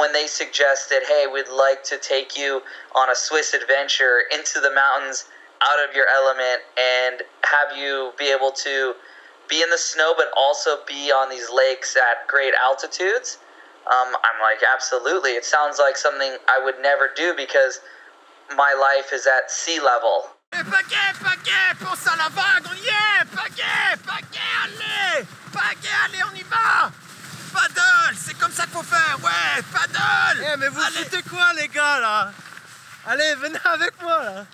when they suggested, hey, we'd like to take you on a Swiss adventure into the mountains out of your element and have you be able to be in the snow but also be on these lakes at great altitudes. Um, I'm like, absolutely. It sounds like something I would never do because my life is at sea level. Allez allez, Paddle, c'est comme ça qu'il faut faire, ouais, paddle Eh mais vous foutez quoi les gars là? Allez, venez avec moi là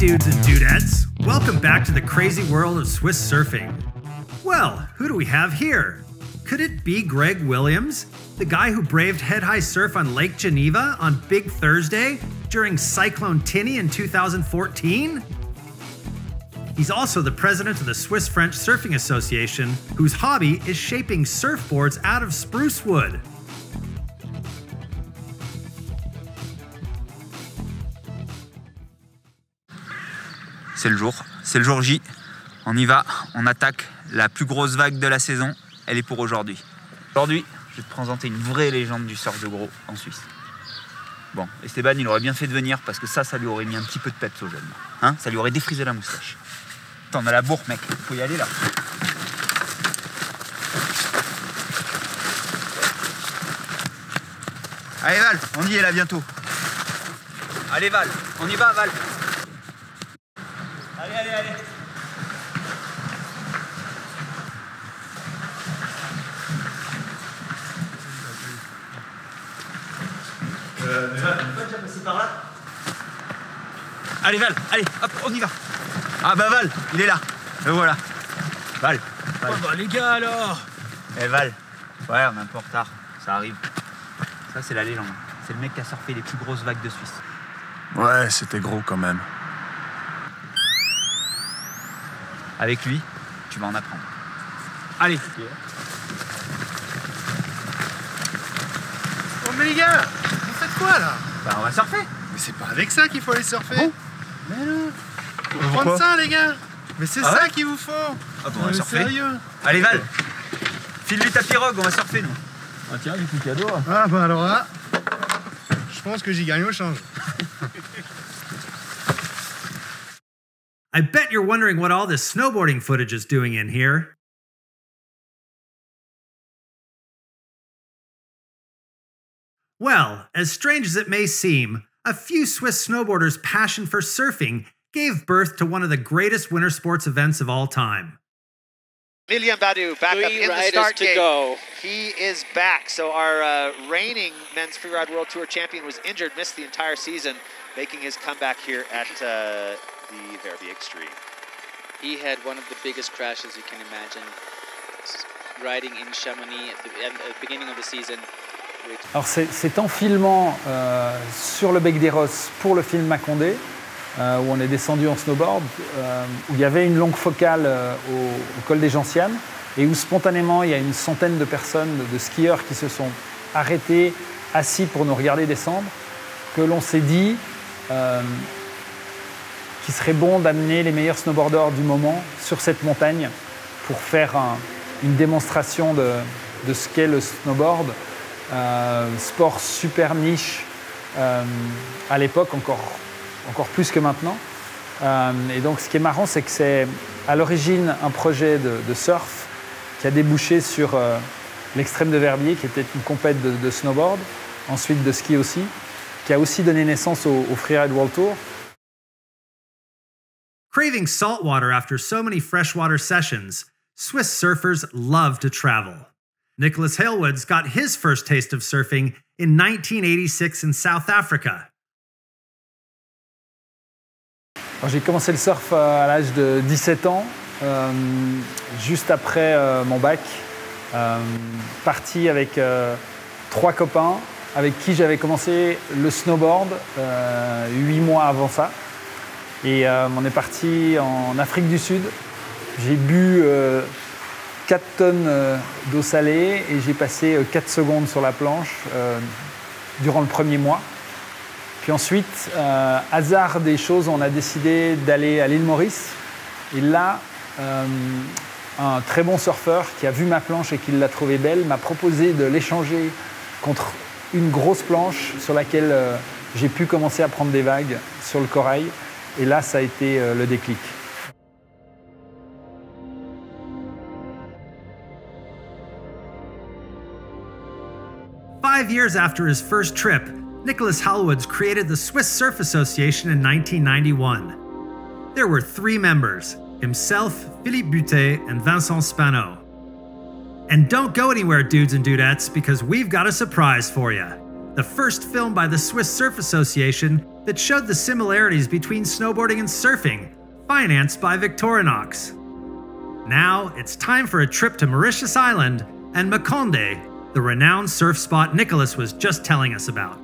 dudes and dudettes. Welcome back to the crazy world of Swiss surfing. Well, who do we have here? Could it be Greg Williams, the guy who braved head high surf on Lake Geneva on Big Thursday during Cyclone Tinny in 2014? He's also the president of the Swiss French Surfing Association, whose hobby is shaping surfboards out of spruce wood. C'est le jour, c'est le jour J. On y va, on attaque la plus grosse vague de la saison. Elle est pour aujourd'hui. Aujourd'hui, je vais te présenter une vraie légende du surf de gros en Suisse. Bon, Esteban, il aurait bien fait de venir parce que ça, ça lui aurait mis un petit peu de peps au jeune. Hein? Ça lui aurait défrisé la moustache. Attends, on a la bourre, mec. Faut y aller là. Allez, Val, on y est là bientôt. Allez, Val, on y va, Val. Allez, allez, allez. Allez Val, allez, hop, on y va. Ah bah Val, il est là. Le voilà. Val. Val. Oh bah les gars alors Eh Val. Ouais, on est un peu en retard. Ça arrive. Ça c'est la légende. C'est le mec qui a surfé les plus grosses vagues de Suisse. Ouais, c'était gros quand même. Avec lui, tu vas en apprendre. Allez. Oh mais les gars Vous faites quoi là? Bah on va surfer. Mais c'est pas avec ça qu'il faut aller surfer Bon. Mais non Faut Pourquoi? prendre ça les gars Mais c'est Ah ça ouais? qu'il vous faut Ah bon, on va mais surfer. sérieux Allez Val. File-lui ta pirogue, on va surfer nous. Ah tiens, du coup cadeau. hein. Ah bah alors là, je pense que j'y gagne au change. I bet you're wondering what all this snowboarding footage is doing in here. Well, as strange as it may seem, a few Swiss snowboarders' passion for surfing gave birth to one of the greatest winter sports events of all time. William Badu back up in the start to gate. go. He is back. So our uh, reigning men's freeride world tour champion was injured, missed the entire season, making his comeback here at uh, the Verbier Extreme. He had one of the biggest crashes you can imagine. S- Riding in Chamonix at the, end, at the beginning of the season. With Alors c'est c'est en filmant euh, sur le Bec des Rosses pour le film Macondé, euh, où on est descendu en snowboard, euh, où il y avait une longue focale euh, au, au col des Gentianes, et où spontanément il y a une centaine de personnes, de, de skieurs qui se sont arrêtés, assis pour nous regarder descendre, que l'on s'est dit euh, qu'il serait bon d'amener les meilleurs snowboarders du moment sur cette montagne pour faire un- une démonstration de, ce qu'est le snowboard. Euh, sport super niche euh, à l'époque, encore, encore plus que maintenant. Et donc ce qui est marrant, c'est que c'est à l'origine un projet de, surf qui a débouché sur l'extrême de Verbier, qui était une compète de snowboard, ensuite de ski aussi, qui a aussi donné naissance au, au Freeride World Tour. Craving salt water after so many freshwater sessions, Swiss surfers love to travel. Nicholas Halewoods got his first taste of surfing in 1986 in South Africa. J'ai commencé le surf euh, à l'âge de 17 ans, euh, juste après euh, mon bac. Euh, parti avec trois copains avec qui j'avais commencé le snowboard euh, huit mois avant ça. Et euh, on est parti en Afrique du Sud. J'ai bu euh, 4 tonnes euh, d'eau salée et j'ai passé euh, 4 secondes sur la planche durant le premier mois. Puis ensuite, hasard des choses, on a décidé d'aller à l'île Maurice. Et là, un très bon surfeur qui a vu ma planche et qui l'a trouvée belle m'a proposé de l'échanger contre une grosse planche sur laquelle euh, j'ai pu commencer à prendre des vagues sur le corail. Et là, ça a été euh, le déclic. Five years after his first trip, Nicholas Halwoods created the Swiss Surf Association in 1991. There were three members himself, Philippe Butet, and Vincent Spano. And don't go anywhere, dudes and dudettes, because we've got a surprise for you. The first film by the Swiss Surf Association that showed the similarities between snowboarding and surfing, financed by Victorinox. Now it's time for a trip to Mauritius Island and Makonde, the renowned surf spot Nicholas was just telling us about.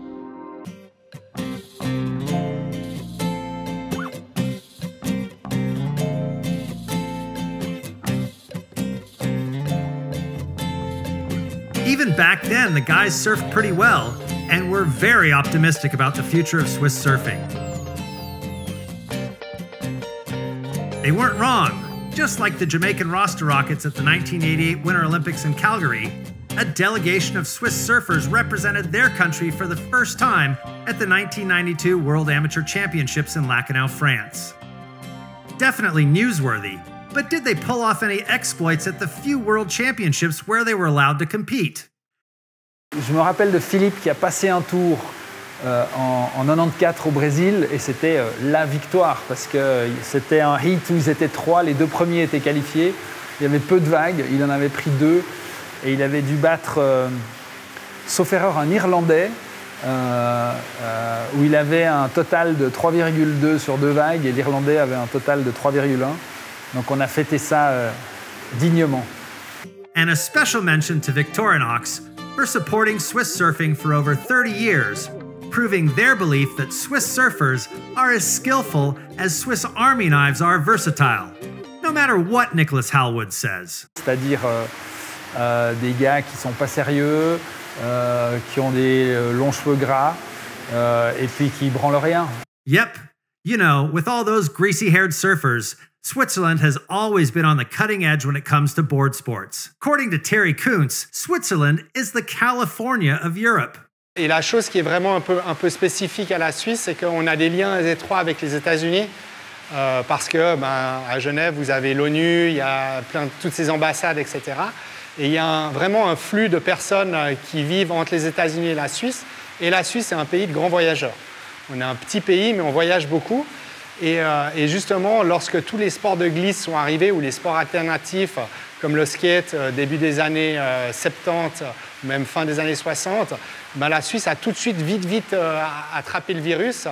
Even back then, the guys surfed pretty well and were very optimistic about the future of Swiss surfing. They weren't wrong. Just like the Jamaican roster rockets at the 1988 Winter Olympics in Calgary, a delegation of Swiss surfers represented their country for the first time at the 1992 World Amateur Championships in Lacanau, France. Definitely newsworthy, but did they pull off any exploits at the few World Championships where they were allowed to compete? Je me rappelle de Philippe qui a passé un tour euh, en, en 94 au Brésil et c'était euh, la victoire parce que c'était un hit où ils étaient trois, les deux premiers étaient qualifiés, il y avait peu de vagues, il en avait pris deux et il avait dû battre, euh, sauf erreur, un Irlandais euh, où il avait un total de 3,2 sur deux vagues et l'Irlandais avait un total de 3,1. Donc on a fêté ça dignement. And a special mention to Victorinox for supporting Swiss surfing for over 30 years, proving their belief that Swiss surfers are as skillful as Swiss army knives are versatile, no matter what Nicholas Halwood says. c'est-à-dire euh, euh, des gars qui sont pas sérieux, euh, qui ont des euh, longs cheveux gras, euh, et puis qui branlent rien. Yep, you know, with all those greasy haired surfers, Switzerland has always been on the cutting edge when it comes to board sports. According to Terry Kuntz, Switzerland is the California of Europe. Et la chose qui est vraiment un peu, un peu spécifique à la Suisse, c'est qu'on a des liens étroits avec les États-Unis. euh, parce que ben, à Genève, vous avez l'ONU, il y a plein toutes ces ambassades, etc. Et il y a vraiment un flux de personnes euh, qui vivent entre les États-Unis et la Suisse. Et la Suisse, c'est un pays de grands voyageurs. On est un petit pays, mais on voyage beaucoup. Et, euh, et justement, lorsque tous les sports de glisse sont arrivés, ou les sports alternatifs, comme le skate, euh, début des années euh, 70, même fin des années 60, ben, la Suisse a tout de suite, vite, vite euh, attrapé le virus.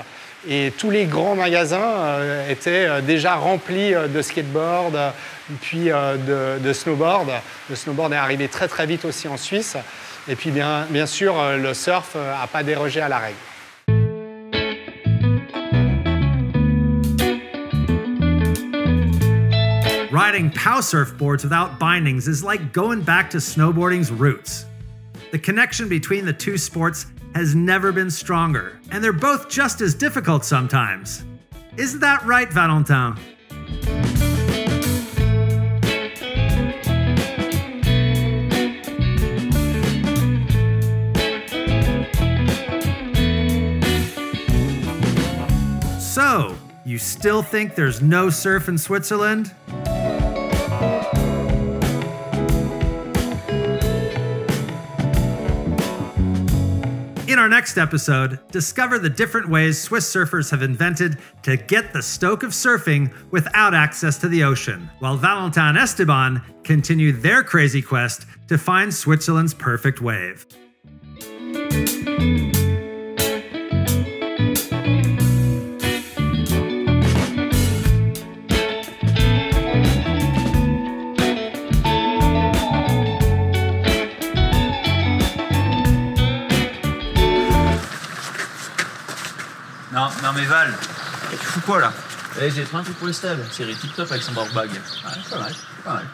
Et tous les grands magasins euh, étaient euh, déjà remplis euh, de skateboard, euh, puis euh, de, de snowboard. Le snowboard est arrivé très très vite aussi en Suisse. Et puis bien, bien sûr, euh, le surf n'a pas dérogé à la règle. Riding POW surfboards without bindings is like going back to snowboarding's roots. The connection between the two sports has never been stronger, and they're both just as difficult sometimes. Isn't that right, Valentin? So, you still think there's no surf in Switzerland? In our next episode, discover the different ways Swiss surfers have invented to get the stoke of surfing without access to the ocean, while Valentin Esteban continue their crazy quest to find Switzerland's perfect wave. Non, mais Val, tu fous quoi là? Eh, j'ai pris un coup pour les stèles. Chérie, tip top avec son board bag. Ouais, pas mal, pas mal.